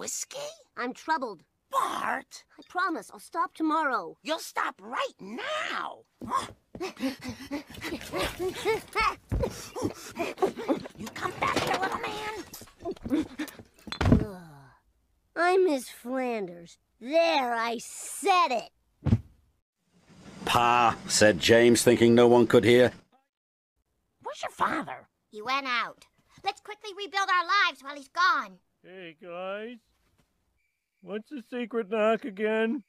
whiskey? I'm troubled. Bart, I promise I'll stop tomorrow. you'll stop right now. You come back here, little man. I'm Miss Flanders. There, I said it. Pa, said James, thinking no one could hear. Where's your father? He went out. Let's quickly rebuild our lives while he's gone. Hey, guys. What's the secret knock again?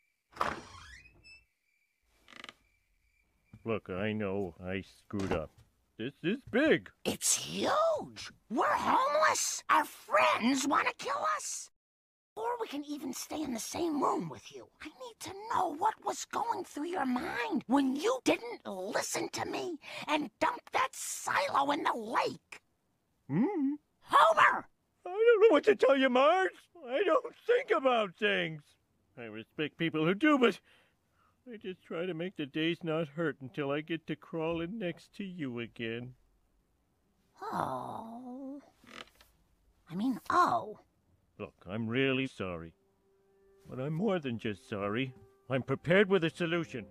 Look, I know I screwed up. This is big. It's huge. We're homeless. Our friends want to kill us. Or we can even stay in the same room with you. I need to know what was going through your mind when you didn't listen to me and dumped that silo in the lake. Hmm? Homer! I don't know what to tell you, Marge. I don't think about things. I respect people who do, but I just try to make the days not hurt until I get to crawling next to you again. Oh. I mean, oh. Look, I'm really sorry. But I'm more than just sorry. I'm prepared with a solution.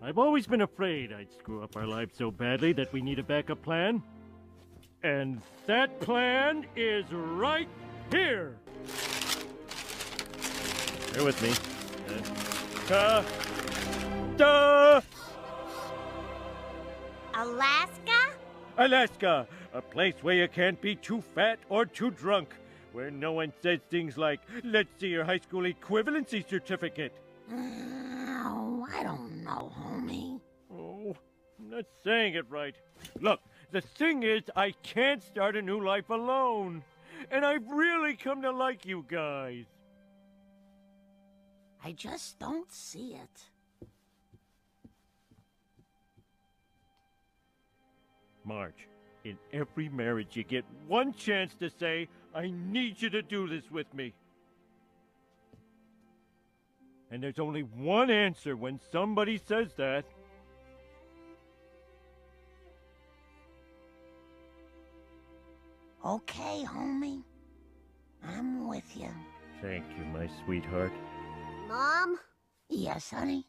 I've always been afraid I'd screw up our lives so badly that we need a backup plan. And that plan is right here. Bear with me. Uh, ta- Alaska? Alaska, a place where you can't be too fat or too drunk, where no one says things like, let's see your high school equivalency certificate. Oh, I don't know, homie. Oh, I'm not saying it right. Look, the thing is, I can't start a new life alone. And I've really come to like you guys. I just don't see it. Marge, in every marriage you get one chance to say, I need you to do this with me. And there's only one answer when somebody says that. Okay, homie. I'm with you. Thank you, my sweetheart. Mom, Yes, honey?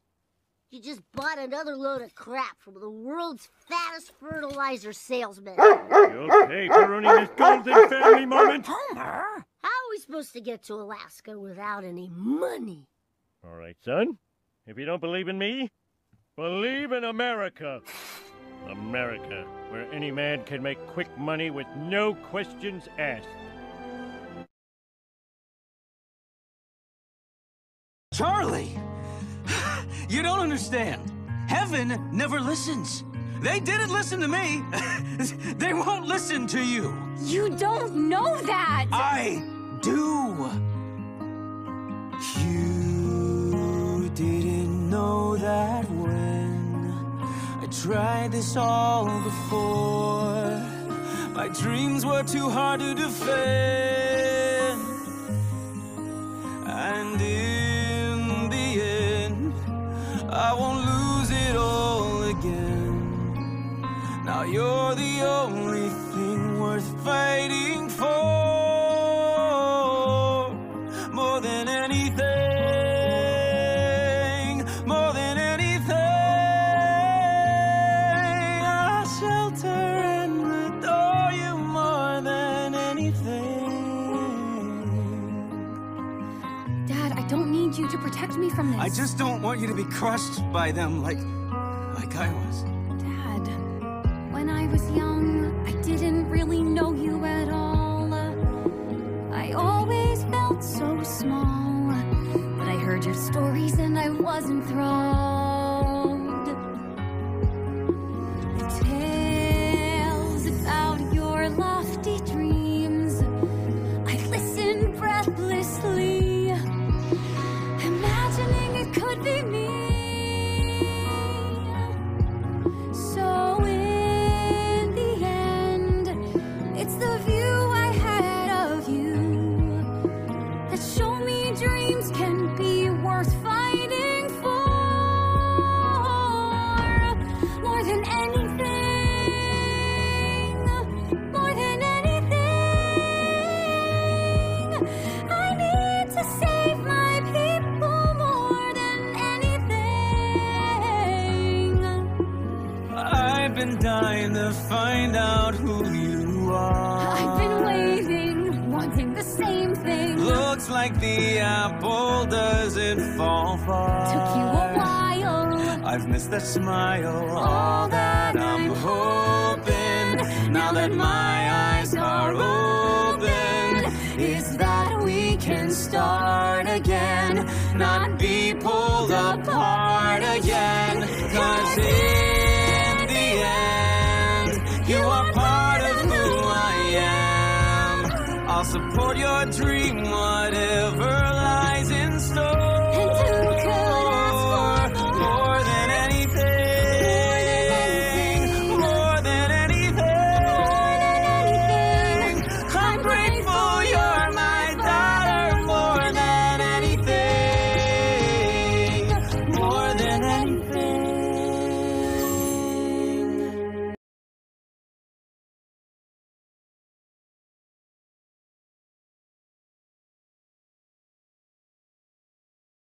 you just bought another load of crap from the world's fattest fertilizer salesman. You okay for ruining this golden family moment? Homer? How are we supposed to get to Alaska without any money? All right, son. If you don't believe in me, believe in America. America, where any man can make quick money with no questions asked. Charlie! You don't understand. Heaven never listens. They didn't listen to me. they won't listen to you. You don't know that! I do. You didn't know that when I tried this all before. My dreams were too hard to defend. And in the end, I won't lose it all again. Now you're the only thing worth fighting for. More than anything, you to protect me from this. I just don't want you to be crushed by them like, like I was. Dad, when I was young, to find out who you are. I've been waiting, wanting the same thing. Looks like the apple doesn't fall far. Took you a while. I've missed that smile. All that I'm hoping, now that my eyes are open, is that we can start again, not be pulled apart I'll support your dream, whatever